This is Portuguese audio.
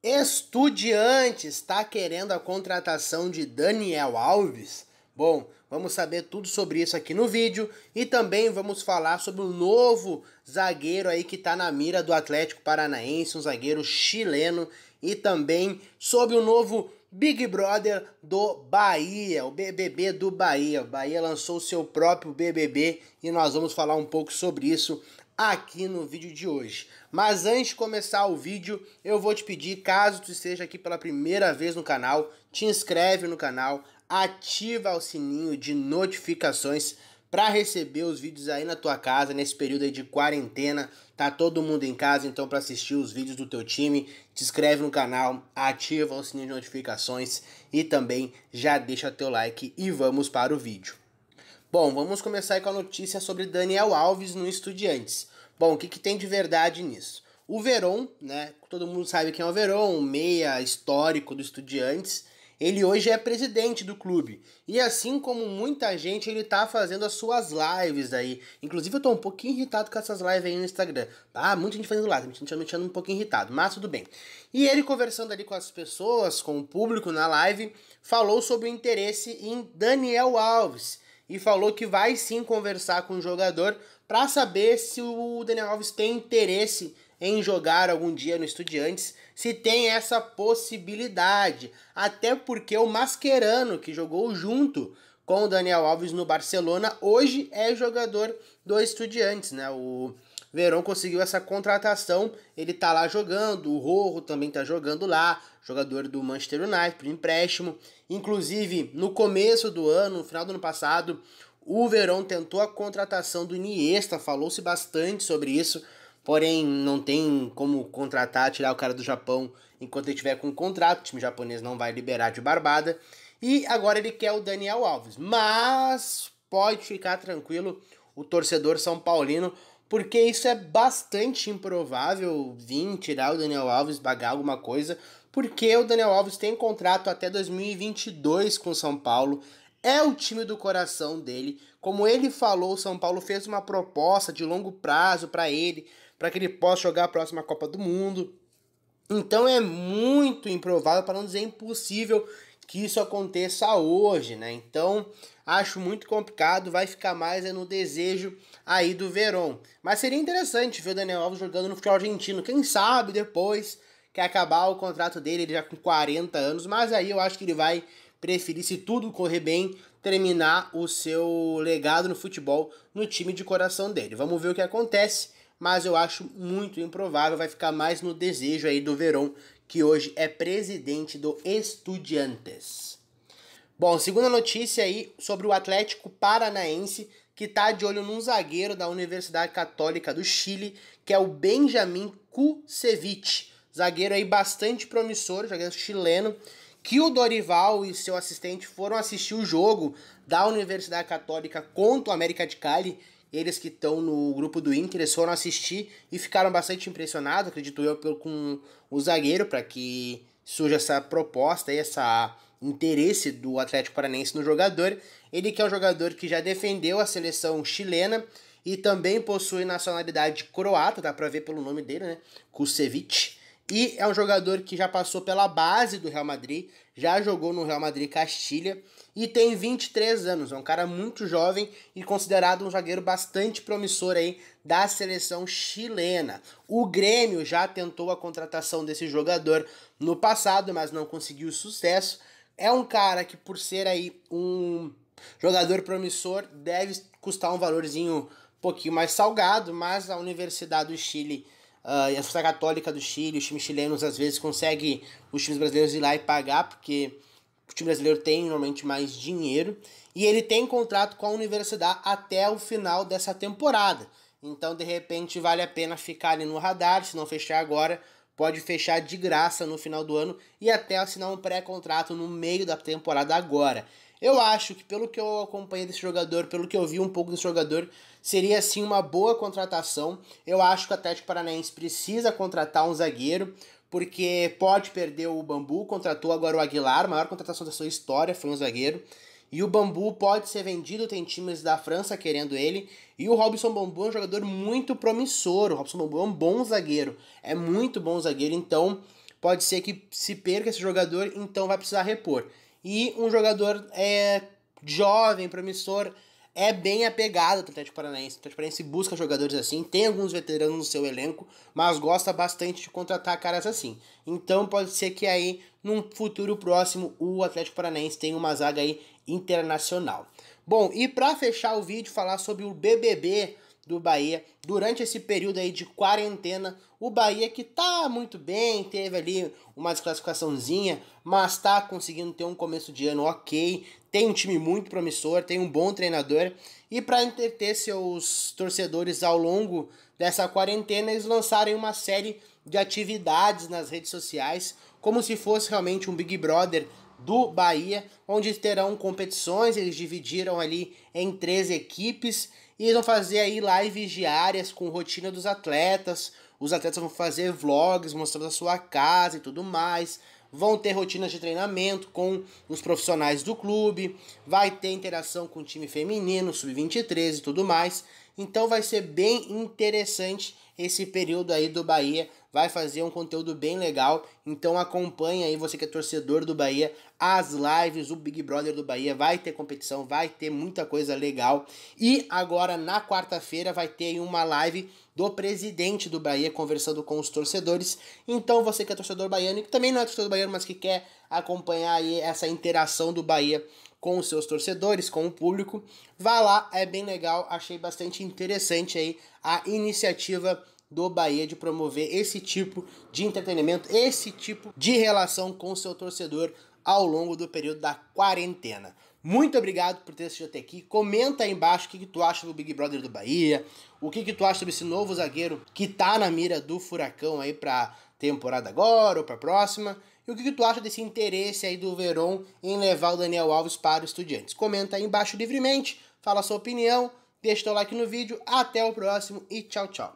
Estudiantes está querendo a contratação de Daniel Alves? Bom, vamos saber tudo sobre isso aqui no vídeo e também vamos falar sobre o novo zagueiro aí que está na mira do Atlético Paranaense, um zagueiro chileno e também sobre o novo Big Brother do Bahia, o BBB do Bahia. O Bahia lançou o seu próprio BBB e nós vamos falar um pouco sobre isso aqui no vídeo de hoje. Mas antes de começar o vídeo, eu vou te pedir, caso tu esteja aqui pela primeira vez no canal, te inscreve no canal, ativa o sininho de notificações para receber os vídeos aí na tua casa nesse período aí de quarentena. Tá todo mundo em casa, então para assistir os vídeos do teu time, te inscreve no canal, ativa o sininho de notificações e também já deixa teu like e vamos para o vídeo. Bom, vamos começar com a notícia sobre Daniel Alves no Estudiantes. Bom, o que, que tem de verdade nisso? O Veron, né? Todo mundo sabe quem é o Veron, meia histórico do Estudiantes. Ele hoje é presidente do clube. E assim como muita gente, ele tá fazendo as suas lives aí. Inclusive, eu tô um pouquinho irritado com essas lives aí no Instagram. Ah, muita gente fazendo live, me deixando um pouquinho irritado, mas tudo bem. E ele conversando ali com as pessoas, com o público na live, falou sobre o interesse em Daniel Alves e falou que vai sim conversar com o jogador para saber se o Daniel Alves tem interesse em jogar algum dia no Estudiantes, se tem essa possibilidade. Até porque o Mascherano, que jogou junto com o Daniel Alves no Barcelona, hoje é jogador do Estudiantes, né? O Verão conseguiu essa contratação, ele tá lá jogando, o Rojo também tá jogando lá, jogador do Manchester United por empréstimo. Inclusive, no começo do ano, no final do ano passado, o Verão tentou a contratação do Iniesta, falou-se bastante sobre isso, porém não tem como contratar, tirar o cara do Japão enquanto ele tiver com contrato, o time japonês não vai liberar de barbada. E agora ele quer o Daniel Alves, mas pode ficar tranquilo, o torcedor são paulino porque isso é bastante improvável vir tirar o Daniel Alves, bagar alguma coisa, porque o Daniel Alves tem contrato até 2022 com o São Paulo, é o time do coração dele. Como ele falou, o São Paulo fez uma proposta de longo prazo para ele, para que ele possa jogar a próxima Copa do Mundo. Então é muito improvável, para não dizer impossível, que isso aconteça hoje, né? Então, acho muito complicado, vai ficar mais é no desejo aí do Verón. Mas seria interessante ver o Daniel Alves jogando no futebol argentino, quem sabe depois que acabar o contrato dele, ele já com 40 anos, mas aí eu acho que ele vai preferir, se tudo correr bem, terminar o seu legado no futebol no time de coração dele. Vamos ver o que acontece, mas eu acho muito improvável, vai ficar mais no desejo aí do Verón, que hoje é presidente do Estudiantes. Bom, segunda notícia aí sobre o Atlético Paranaense, que está de olho num zagueiro da Universidade Católica do Chile, que é o Benjamin Kusevich. Zagueiro aí bastante promissor, zagueiro chileno, que o Dorival e seu assistente foram assistir o jogo da Universidade Católica contra o América de Cali eles que estão no grupo do Inter, eles foram assistir e ficaram bastante impressionados, acredito eu, com o zagueiro, para que surja essa proposta, esse interesse do Atlético Paranense no jogador. Ele que é um jogador que já defendeu a seleção chilena e também possui nacionalidade croata, dá para ver pelo nome dele, né? Kusevic. E é um jogador que já passou pela base do Real Madrid, já jogou no Real Madrid Castilha e tem 23 anos. É um cara muito jovem e considerado um zagueiro bastante promissor aí da seleção chilena. O Grêmio já tentou a contratação desse jogador no passado, mas não conseguiu sucesso. É um cara que, por ser aí um jogador promissor, deve custar um valorzinho um pouquinho mais salgado, mas a Universidade do Chile Uh, e a Sociedade Católica do Chile, os times chilenos às vezes conseguem os times brasileiros ir lá e pagar, porque o time brasileiro tem normalmente mais dinheiro. E ele tem contrato com a universidade até o final dessa temporada. Então, de repente, vale a pena ficar ali no radar. Se não fechar agora, pode fechar de graça no final do ano e até assinar um pré-contrato no meio da temporada agora. Eu acho que pelo que eu acompanhei desse jogador, pelo que eu vi um pouco desse jogador, seria sim uma boa contratação. Eu acho que o Atlético Paranaense precisa contratar um zagueiro, porque pode perder o Bambu, contratou agora o Aguilar, a maior contratação da sua história foi um zagueiro. E o Bambu pode ser vendido, tem times da França querendo ele. E o Robson Bambu é um jogador muito promissor. O Robson Bambu é um bom zagueiro, é muito bom zagueiro, então pode ser que se perca esse jogador, então vai precisar repor. E um jogador é, jovem, promissor, é bem apegado ao Atlético Paranaense. O Atlético Paranaense busca jogadores assim, tem alguns veteranos no seu elenco, mas gosta bastante de contratar caras assim. Então pode ser que aí, num futuro próximo, o Atlético Paranaense tenha uma zaga aí internacional. Bom, e para fechar o vídeo, falar sobre o BBB do Bahia durante esse período aí de quarentena. O Bahia que tá muito bem, teve ali uma desclassificaçãozinha, mas tá conseguindo ter um começo de ano ok. Tem um time muito promissor, tem um bom treinador e para entreter seus torcedores ao longo dessa quarentena, eles lançarem uma série de atividades nas redes sociais, como se fosse realmente um Big Brother do Bahia, onde terão competições, eles dividiram ali em três equipes e eles vão fazer aí lives diárias com rotina dos atletas. Os atletas vão fazer vlogs mostrando a sua casa e tudo mais. Vão ter rotinas de treinamento com os profissionais do clube. Vai ter interação com o time feminino, sub-23 e tudo mais. Então vai ser bem interessante esse período aí do Bahia vai fazer um conteúdo bem legal. Então acompanha aí você que é torcedor do Bahia, as lives, o Big Brother do Bahia vai ter competição, vai ter muita coisa legal. E agora na quarta-feira vai ter uma live do presidente do Bahia conversando com os torcedores. Então você que é torcedor baiano e que também não é torcedor baiano, mas que quer acompanhar aí essa interação do Bahia com os seus torcedores, com o público, vá lá, é bem legal, achei bastante interessante aí a iniciativa do Bahia de promover esse tipo de entretenimento, esse tipo de relação com o seu torcedor ao longo do período da quarentena. Muito obrigado por ter assistido até aqui. Comenta aí embaixo o que, que tu acha do Big Brother do Bahia, o que, que tu acha sobre esse novo zagueiro que tá na mira do Furacão aí pra temporada agora ou pra próxima. E o que, que tu acha desse interesse aí do Verón em levar o Daniel Alves para os estudiantes? Comenta aí embaixo livremente, fala a sua opinião, deixa teu like no vídeo. Até o próximo e tchau, tchau.